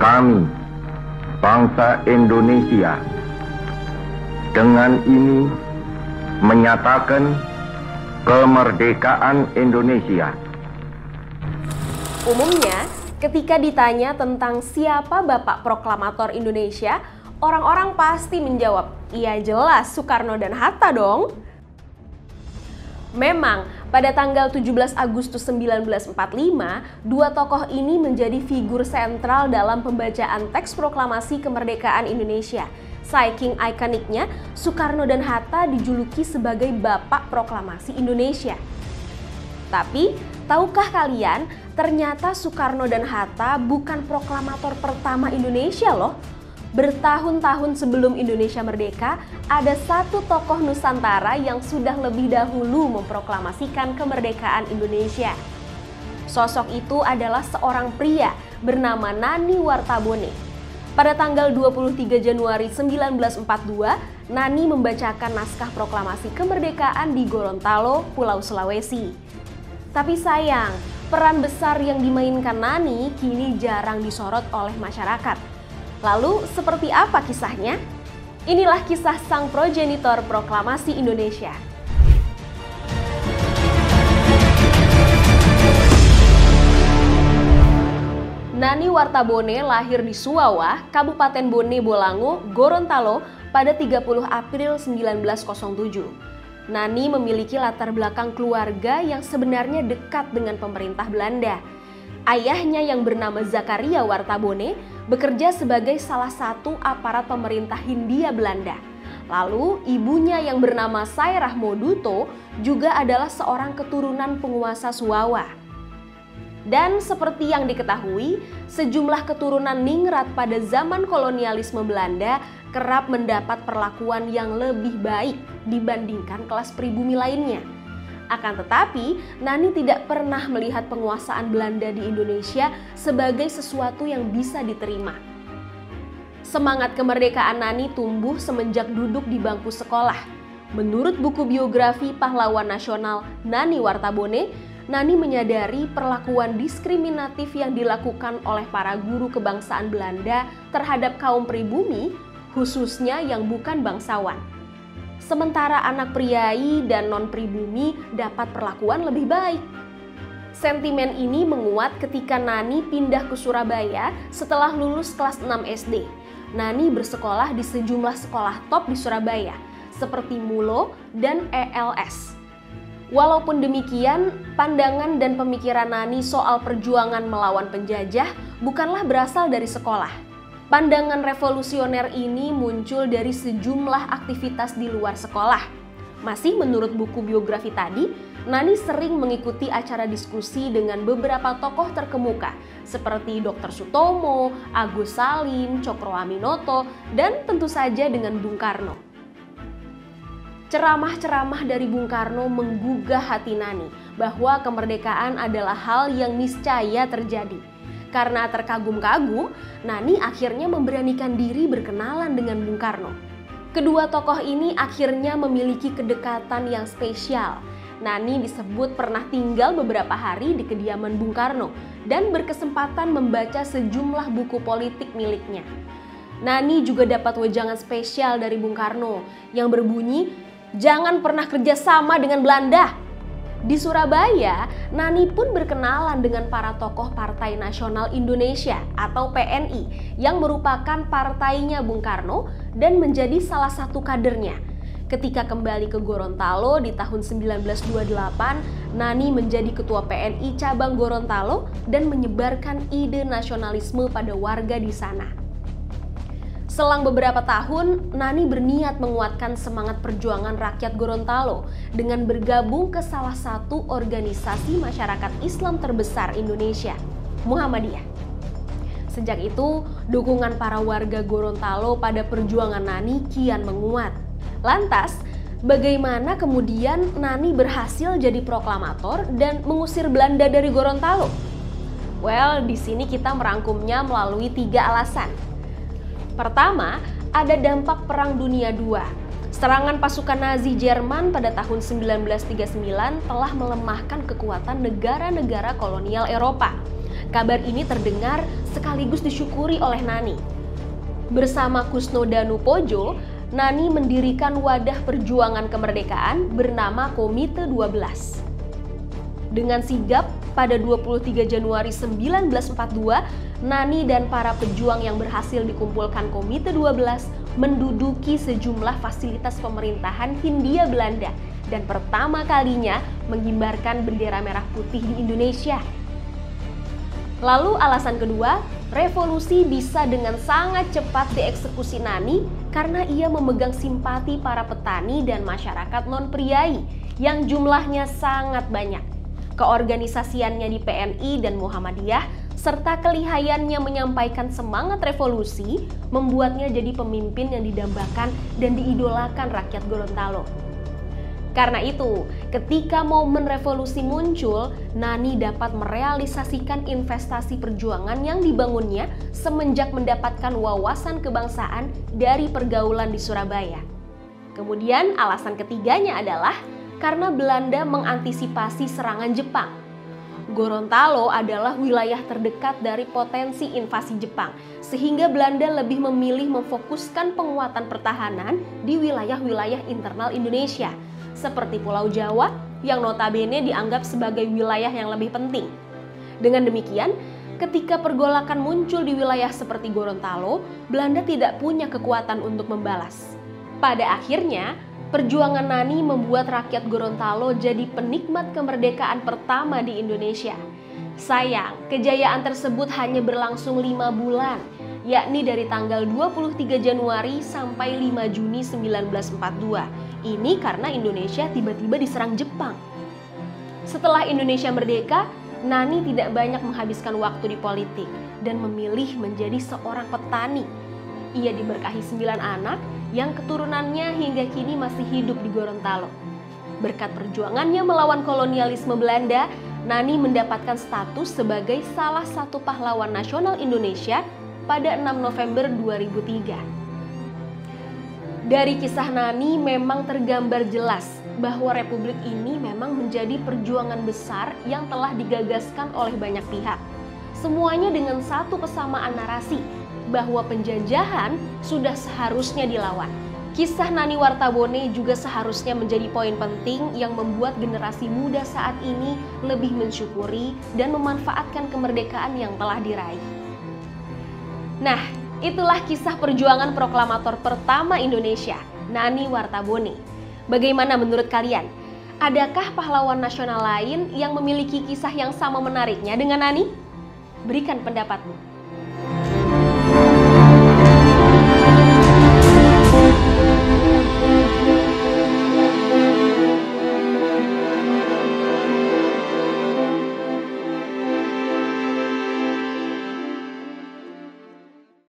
kami, bangsa Indonesia, dengan ini menyatakan kemerdekaan Indonesia. Umumnya, ketika ditanya tentang siapa Bapak Proklamator Indonesia, orang-orang pasti menjawab, iya jelas Soekarno dan Hatta dong. Memang, pada tanggal 17 Agustus 1945, dua tokoh ini menjadi figur sentral dalam pembacaan teks proklamasi kemerdekaan Indonesia. Saking ikoniknya, Soekarno dan Hatta dijuluki sebagai Bapak Proklamasi Indonesia. Tapi, tahukah kalian, ternyata Soekarno dan Hatta bukan proklamator pertama Indonesia loh. Bertahun-tahun sebelum Indonesia merdeka, ada satu tokoh Nusantara yang sudah lebih dahulu memproklamasikan kemerdekaan Indonesia. Sosok itu adalah seorang pria bernama Nani Wartabone. Pada tanggal 23 Januari 1942, Nani membacakan naskah proklamasi kemerdekaan di Gorontalo, Pulau Sulawesi. Tapi sayang, peran besar yang dimainkan Nani kini jarang disorot oleh masyarakat Lalu, seperti apa kisahnya? Inilah kisah sang progenitor proklamasi Indonesia. Nani Wartabone lahir di Suwawa, Kabupaten Bone Bolango, Gorontalo pada 30 April 1907. Nani memiliki latar belakang keluarga yang sebenarnya dekat dengan pemerintah Belanda. Ayahnya yang bernama Zakaria Wartabone bekerja sebagai salah satu aparat pemerintah Hindia Belanda. Lalu ibunya yang bernama Sairah Moduto juga adalah seorang keturunan penguasa Suwawa. Dan seperti yang diketahui, sejumlah keturunan ningrat pada zaman kolonialisme Belanda kerap mendapat perlakuan yang lebih baik dibandingkan kelas pribumi lainnya. Akan tetapi, Nani tidak pernah melihat penguasaan Belanda di Indonesia sebagai sesuatu yang bisa diterima. Semangat kemerdekaan Nani tumbuh semenjak duduk di bangku sekolah. Menurut buku biografi pahlawan nasional Nani Wartabone, Nani menyadari perlakuan diskriminatif yang dilakukan oleh para guru kebangsaan Belanda terhadap kaum pribumi, khususnya yang bukan bangsawan sementara anak priai dan non-pribumi dapat perlakuan lebih baik. Sentimen ini menguat ketika Nani pindah ke Surabaya setelah lulus kelas 6 SD. Nani bersekolah di sejumlah sekolah top di Surabaya, seperti Mulo dan ELS. Walaupun demikian, pandangan dan pemikiran Nani soal perjuangan melawan penjajah bukanlah berasal dari sekolah Pandangan revolusioner ini muncul dari sejumlah aktivitas di luar sekolah. Masih menurut buku biografi tadi, Nani sering mengikuti acara diskusi dengan beberapa tokoh terkemuka seperti Dr. Sutomo, Agus Salim, Cokro Aminoto, dan tentu saja dengan Bung Karno. Ceramah-ceramah dari Bung Karno menggugah hati Nani bahwa kemerdekaan adalah hal yang niscaya terjadi karena terkagum-kagum, Nani akhirnya memberanikan diri berkenalan dengan Bung Karno. Kedua tokoh ini akhirnya memiliki kedekatan yang spesial. Nani disebut pernah tinggal beberapa hari di kediaman Bung Karno dan berkesempatan membaca sejumlah buku politik miliknya. Nani juga dapat wejangan spesial dari Bung Karno yang berbunyi, "Jangan pernah kerjasama dengan Belanda." Di Surabaya, Nani pun berkenalan dengan para tokoh Partai Nasional Indonesia atau PNI yang merupakan partainya Bung Karno dan menjadi salah satu kadernya. Ketika kembali ke Gorontalo di tahun 1928, Nani menjadi ketua PNI cabang Gorontalo dan menyebarkan ide nasionalisme pada warga di sana. Selang beberapa tahun, Nani berniat menguatkan semangat perjuangan rakyat Gorontalo dengan bergabung ke salah satu organisasi masyarakat Islam terbesar Indonesia, Muhammadiyah. Sejak itu, dukungan para warga Gorontalo pada perjuangan Nani kian menguat. Lantas, bagaimana kemudian Nani berhasil jadi proklamator dan mengusir Belanda dari Gorontalo? Well, di sini kita merangkumnya melalui tiga alasan. Pertama, ada dampak Perang Dunia II. Serangan pasukan Nazi Jerman pada tahun 1939 telah melemahkan kekuatan negara-negara kolonial Eropa. Kabar ini terdengar sekaligus disyukuri oleh Nani. Bersama Kusno Danu Pojo, Nani mendirikan wadah perjuangan kemerdekaan bernama Komite 12. Dengan sigap, pada 23 Januari 1942, Nani dan para pejuang yang berhasil dikumpulkan Komite 12 menduduki sejumlah fasilitas pemerintahan Hindia Belanda dan pertama kalinya mengibarkan bendera merah putih di Indonesia. Lalu alasan kedua, revolusi bisa dengan sangat cepat dieksekusi Nani karena ia memegang simpati para petani dan masyarakat non-priai yang jumlahnya sangat banyak. Keorganisasiannya di PNI dan Muhammadiyah serta kelihayannya menyampaikan semangat revolusi membuatnya jadi pemimpin yang didambakan dan diidolakan rakyat Gorontalo. Karena itu, ketika momen revolusi muncul, Nani dapat merealisasikan investasi perjuangan yang dibangunnya semenjak mendapatkan wawasan kebangsaan dari pergaulan di Surabaya. Kemudian alasan ketiganya adalah karena Belanda mengantisipasi serangan Jepang. Gorontalo adalah wilayah terdekat dari potensi invasi Jepang, sehingga Belanda lebih memilih memfokuskan penguatan pertahanan di wilayah-wilayah internal Indonesia – seperti Pulau Jawa yang notabene dianggap sebagai wilayah yang lebih penting. Dengan demikian, ketika pergolakan muncul di wilayah seperti Gorontalo, Belanda tidak punya kekuatan untuk membalas. Pada akhirnya, perjuangan Nani membuat rakyat Gorontalo jadi penikmat kemerdekaan pertama di Indonesia. Sayang, kejayaan tersebut hanya berlangsung lima bulan, yakni dari tanggal 23 Januari sampai 5 Juni 1942 ini karena Indonesia tiba-tiba diserang Jepang. Setelah Indonesia merdeka, Nani tidak banyak menghabiskan waktu di politik dan memilih menjadi seorang petani. Ia diberkahi sembilan anak yang keturunannya hingga kini masih hidup di Gorontalo. Berkat perjuangannya melawan kolonialisme Belanda, Nani mendapatkan status sebagai salah satu pahlawan nasional Indonesia pada 6 November 2003. Dari kisah Nani memang tergambar jelas bahwa republik ini memang menjadi perjuangan besar yang telah digagaskan oleh banyak pihak. Semuanya dengan satu kesamaan narasi bahwa penjajahan sudah seharusnya dilawan. Kisah Nani Wartabone juga seharusnya menjadi poin penting yang membuat generasi muda saat ini lebih mensyukuri dan memanfaatkan kemerdekaan yang telah diraih. Nah, Itulah kisah perjuangan proklamator pertama Indonesia, Nani Wartabone. Bagaimana menurut kalian? Adakah pahlawan nasional lain yang memiliki kisah yang sama menariknya dengan Nani? Berikan pendapatmu.